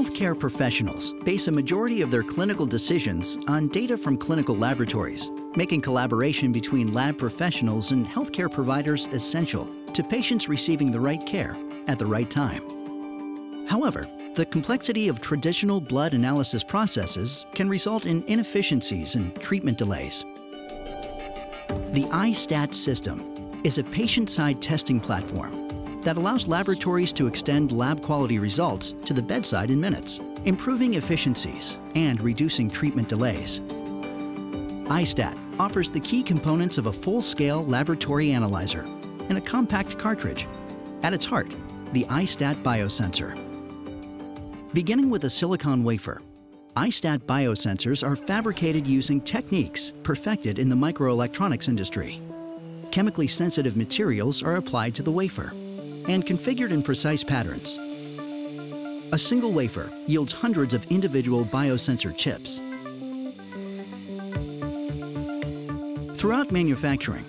Healthcare professionals base a majority of their clinical decisions on data from clinical laboratories, making collaboration between lab professionals and healthcare providers essential to patients receiving the right care at the right time. However, the complexity of traditional blood analysis processes can result in inefficiencies and treatment delays. The iStat system is a patient-side testing platform that allows laboratories to extend lab quality results to the bedside in minutes, improving efficiencies and reducing treatment delays. iStat offers the key components of a full-scale laboratory analyzer in a compact cartridge. At its heart, the iStat biosensor. Beginning with a silicon wafer, iStat biosensors are fabricated using techniques perfected in the microelectronics industry. Chemically sensitive materials are applied to the wafer and configured in precise patterns. A single wafer yields hundreds of individual biosensor chips. Throughout manufacturing,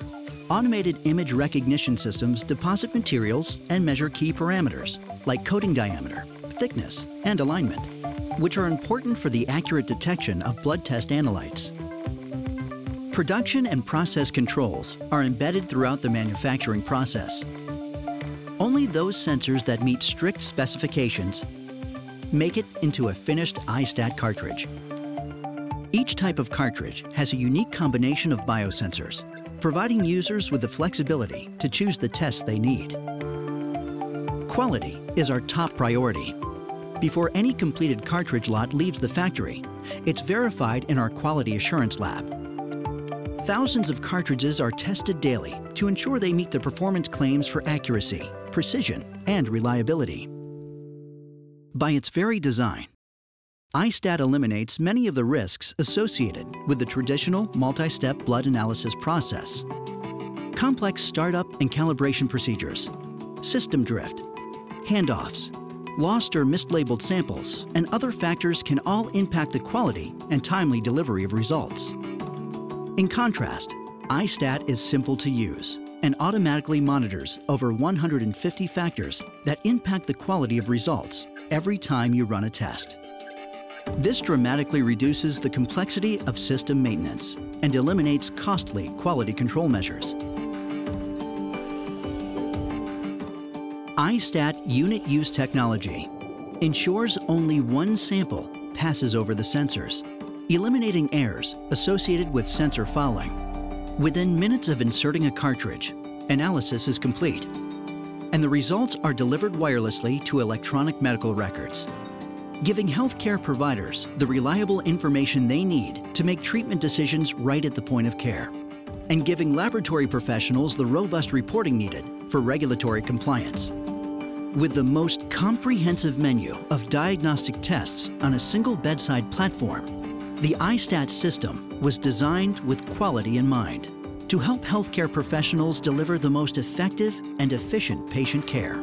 automated image recognition systems deposit materials and measure key parameters like coating diameter, thickness, and alignment, which are important for the accurate detection of blood test analytes. Production and process controls are embedded throughout the manufacturing process. Those sensors that meet strict specifications make it into a finished iStat cartridge. Each type of cartridge has a unique combination of biosensors, providing users with the flexibility to choose the tests they need. Quality is our top priority. Before any completed cartridge lot leaves the factory, it's verified in our quality assurance lab. Thousands of cartridges are tested daily to ensure they meet the performance claims for accuracy, precision, and reliability. By its very design, iStat eliminates many of the risks associated with the traditional multi-step blood analysis process. Complex startup and calibration procedures, system drift, handoffs, lost or mislabeled samples, and other factors can all impact the quality and timely delivery of results. In contrast, iStat is simple to use and automatically monitors over 150 factors that impact the quality of results every time you run a test. This dramatically reduces the complexity of system maintenance and eliminates costly quality control measures. iStat unit use technology ensures only one sample passes over the sensors, eliminating errors associated with sensor fouling. Within minutes of inserting a cartridge, analysis is complete, and the results are delivered wirelessly to electronic medical records, giving healthcare providers the reliable information they need to make treatment decisions right at the point of care, and giving laboratory professionals the robust reporting needed for regulatory compliance. With the most comprehensive menu of diagnostic tests on a single bedside platform, the iStat system was designed with quality in mind to help healthcare professionals deliver the most effective and efficient patient care.